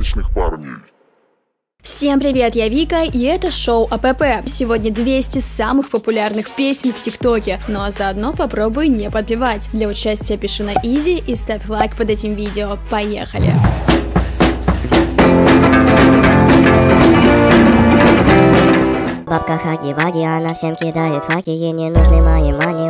порядочных парней. Всем привет, я Вика, и это шоу АПП. Сегодня 200 самых популярных песен в ТикТоке, ну а заодно попробуй не подпевать. Для участия пиши на easy и ставь лайк под этим видео. Поехали! Бабка хаги-ваги, она всем кидает факи Ей не нужны мои money,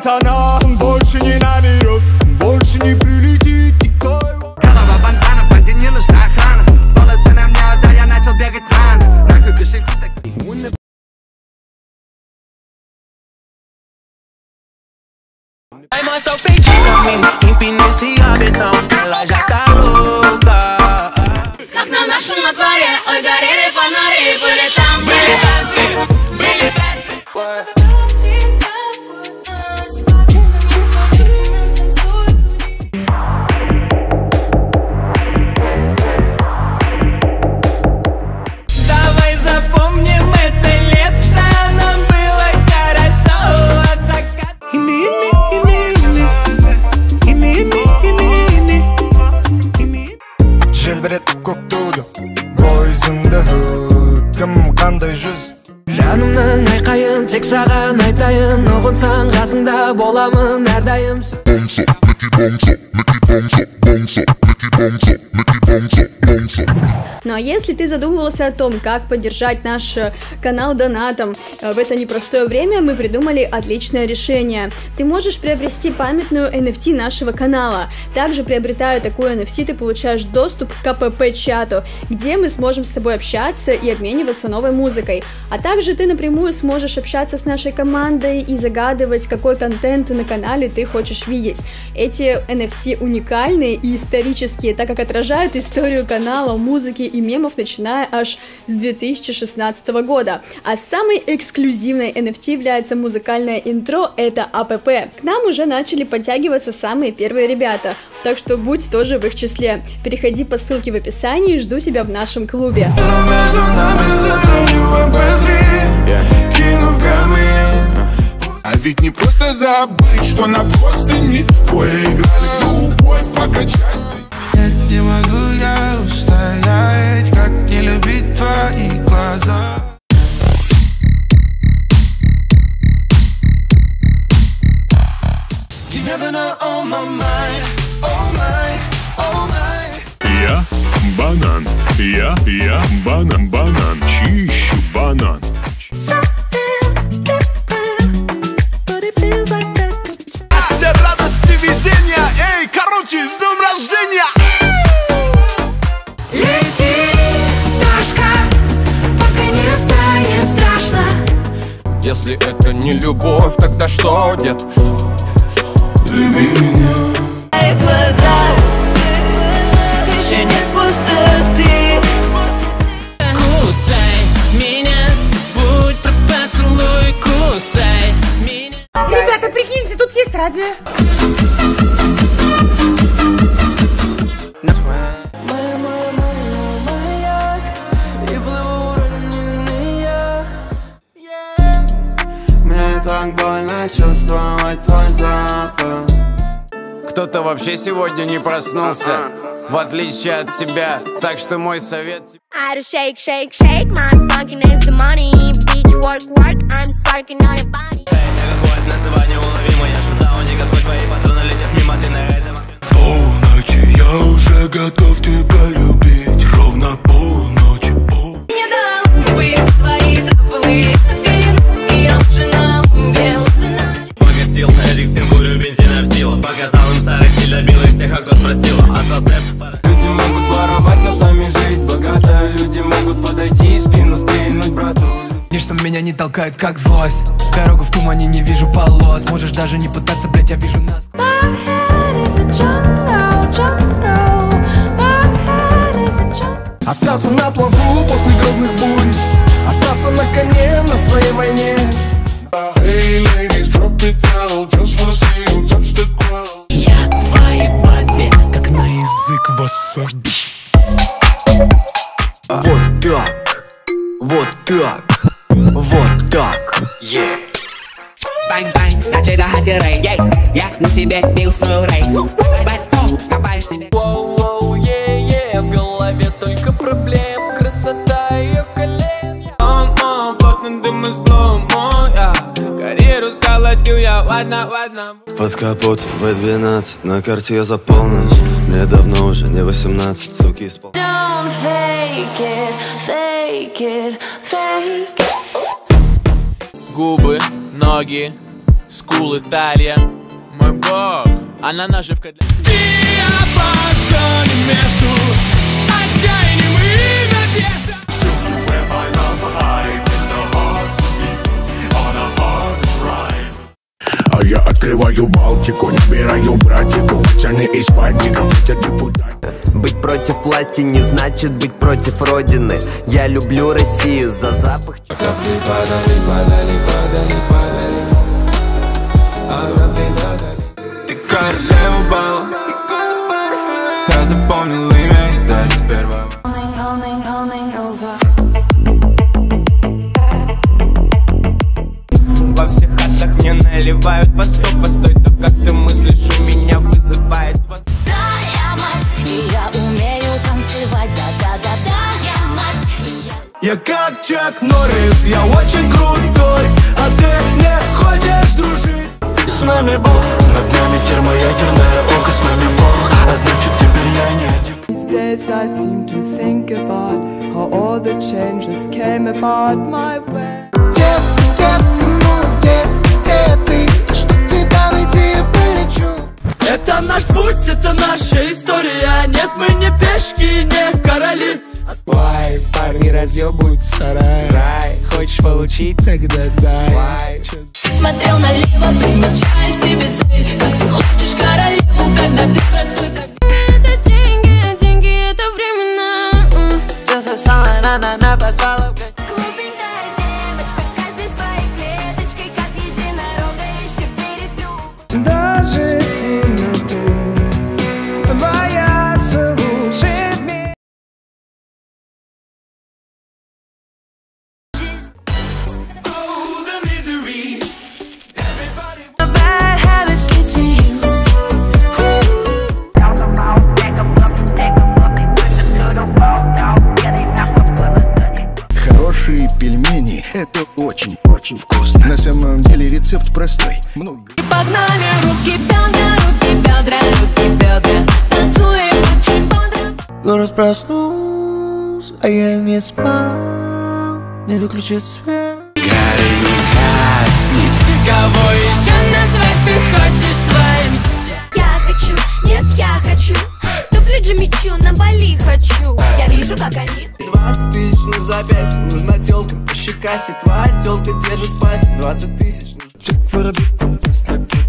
Потеряли пацана, он больше не наберет, больше не прилетит никто его. Голова бандана, банде не нужна охрана Волосы на мне, да я начал бегать рано Нахуй кошельки так Ai, mostra o peitinho pra mim Empina esse rabetão Ela já жанымның айқайын тек саған айтайын ұғынсаң қасыңда боламын әрдайым. Ну а если ты задумывался о том, как поддержать наш э, канал донатом э, в это непростое время, мы придумали отличное решение. Ты можешь приобрести памятную NFT нашего канала. Также приобретая такую NFT, ты получаешь доступ к КПП-чату, где мы сможем с тобой общаться и обмениваться новой музыкой. А также ты напрямую сможешь общаться с нашей командой и загадывать, какой контент на канале ты хочешь видеть. Эти NFT уникальные и исторические, так как отражают историю канала, музыки и мемов, начиная аж с 2016 года. А самой эксклюзивной NFT является музыкальное интро, это АПП. К нам уже начали подтягиваться самые первые ребята, так что будь тоже в их числе. Переходи по ссылке в описании, жду тебя в нашем клубе. Между нами затрою MP3 Кину в камень А ведь не просто забыть, что на простыни Твои играли любовь, пока часть нет, не могу я устоять? Как не любить твои глаза? Oh oh я банан, я, я банан, банан, чищу банан. Если это не любовь, тогда что, дед? Твоих глазах Еще нет пустоты Кусай меня, забудь про поцелуй Кусай меня Ребята, прикиньте, тут есть радио. Так больно чувствовать твой запах Кто-то вообще сегодня не проснулся, в отличие от тебя. Так что мой совет... I do shake, shake, shake. My funkin' is the money. Bitch, work, work. I'm twerking on your body. Полночи, я уже готов тебя любить. Ровно полночи, пол. Не дам вы свои их всех, а Люди могут воровать, но сами жить богато. Люди могут подойти и спину стрельнуть брату. Ничто меня не толкает, как злость. Дорогу в тумане не вижу полос. Можешь даже не пытаться, блять, я вижу нас. My head is a jungle, jungle. My head is a jungle. Остаться на плаву после грозных бурь. Остаться на коне на своей войне так, вот так, yeah. Бang-бang, начали хатирей Я на себе вилсную рей Бэтпоп, копаешь себе. Воу-воу, е-е, в голове столько проблем. Красота ее колен Слоумо, плотный дым и слоумо, я Карьеру сколотил я, ладно, ладно Под капот В12, на карте я за полночь. Мне давно уже не 18, суки пол Don't fake it, fake it. Губы, ноги, скулы, талия. Мой бог, она наживка для... Диапазоне между отчаянием и надеждой. А я открываю Балтику, набираю братику Пацаны из пальчиков, хотят депутат Быть против власти не значит быть против родины. Я люблю Россию за запах Ты королева бала Я запомнил имя и даже с первого Coming, coming, coming over. Во всех хатах мне наливают. По сто, постой То, как ты мыслишь, у меня вызывает восторг. Я мать, и я умею танцевать. Да-да-да-да, я мать, и я Я как Чак Норрис, я очень крутой А ты не хочешь дружить. С нами Бог, над нами термоядерное око С нами Бог, а значит теперь я не один. Days I seem to think about how all the changes came about my way. Дед, дед, ну где, Это наш путь, это наша история. Нет, мы не пешки, не короли. Вай, парни разъебывают сарай Рай, хочешь получить, тогда дай. Смотрел налево, примечая себе цель. Как ты хочешь королеву, когда ты простой как Это деньги, деньги это временно Глупенькая простой. Много. Погнали руки, бедра, руки, бедра, руки, бедра. Танцуем очень бодро. Город проснулся а я не спал. Не выключи свет. Гори не гаснет Кого еще назвать ты хочешь своим? Я хочу, нет, я хочу. Туфли Джимми Чу на Бали хочу. Я вижу, как они 20 тысяч на запястье Нужна телка по щекасти Твоя телка держит пасть. 20 тысяч Check for a big compass, like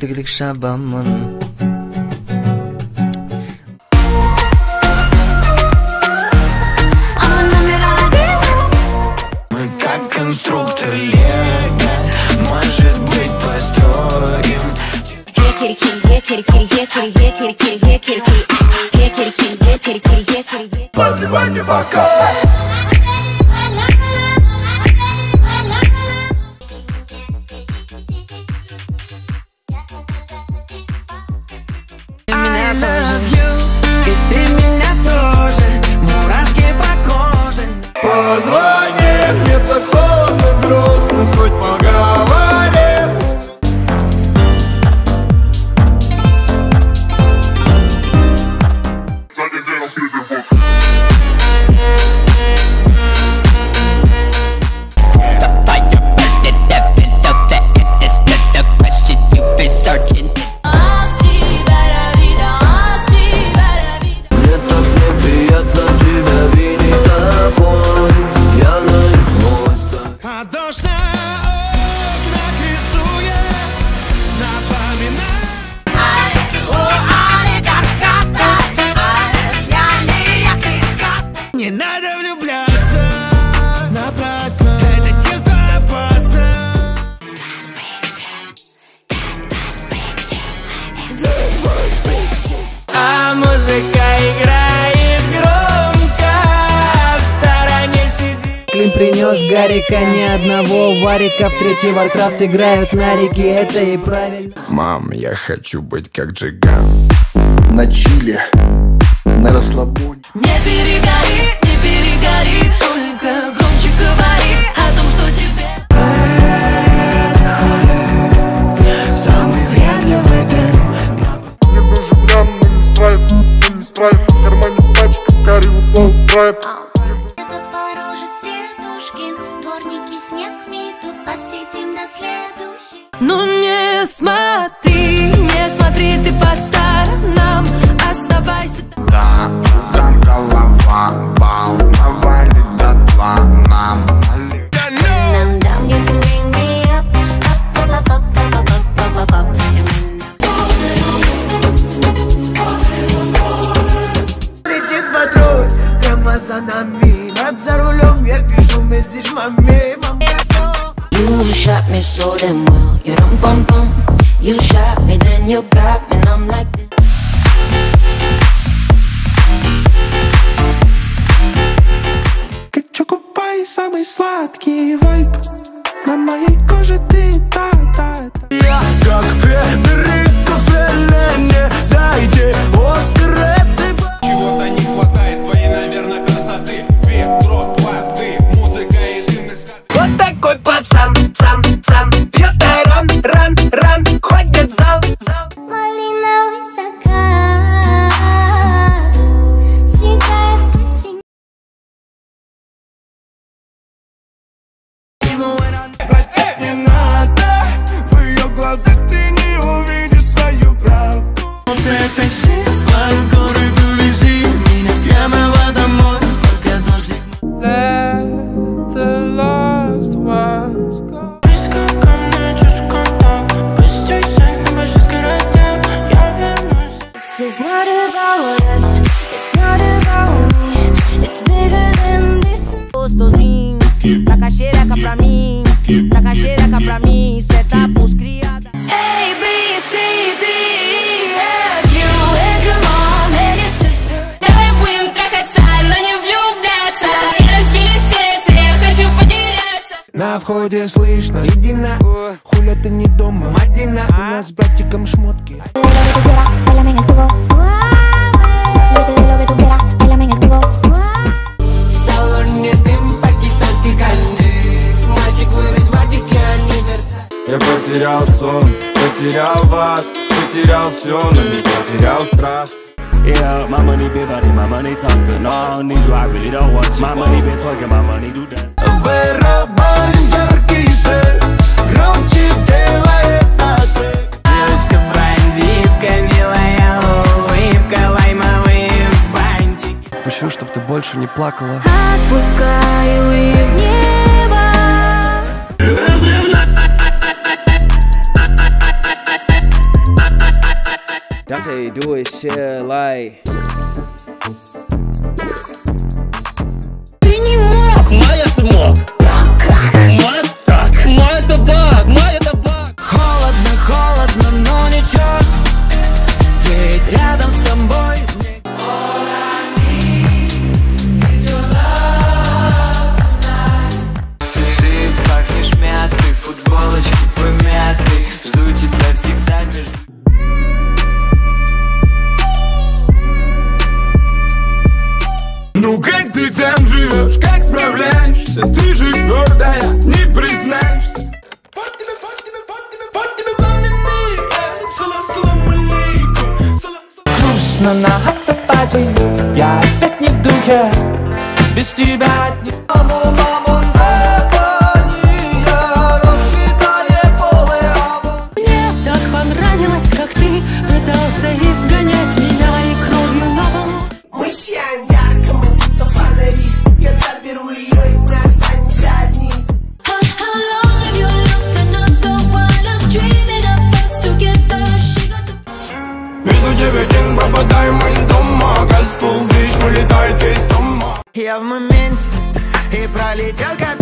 تقلك شعب عمنا Гарика Ни одного варика В третий Warcraft играют на реке Это и правильно. Мам, я хочу быть как Джиган. На чиле, на расслабоне shot me so damn well You rum pum pum You shot me then you got me and I'm like this Как чокопай, самый сладкий вайб На моей потерял все, но не потерял страх. Yeah, my money big, honey, my money talking No, I need you, I really don't want you. My money been talking, my money do that Вырубаем яркий свет Громче делает на Девочка бандитка, милая улыбка Лаймовые бантики. Хочу, чтобы ты больше не плакала. Отпускаю и в нет do it. share, like. без тебя не стану Мама, Стефания, расцветает поле Мне так понравилось, как ты пытался изгонять меня и кровью на полу Мы сияем ярко, мы будто фонари Я заберу ее и мы останемся Я в моменте и пролетел как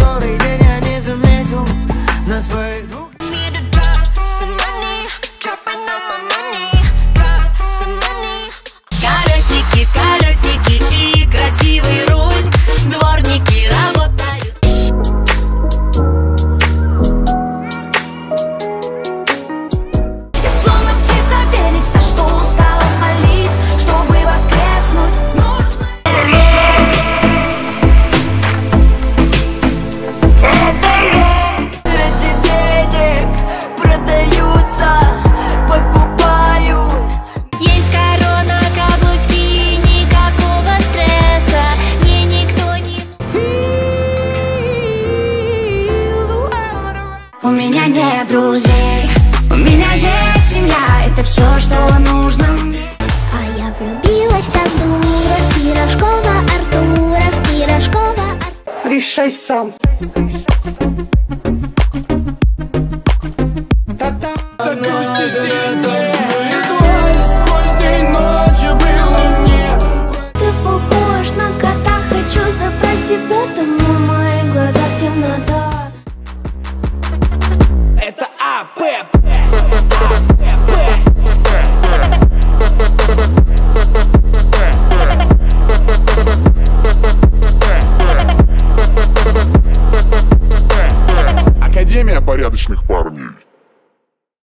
решай сам. Решай сам.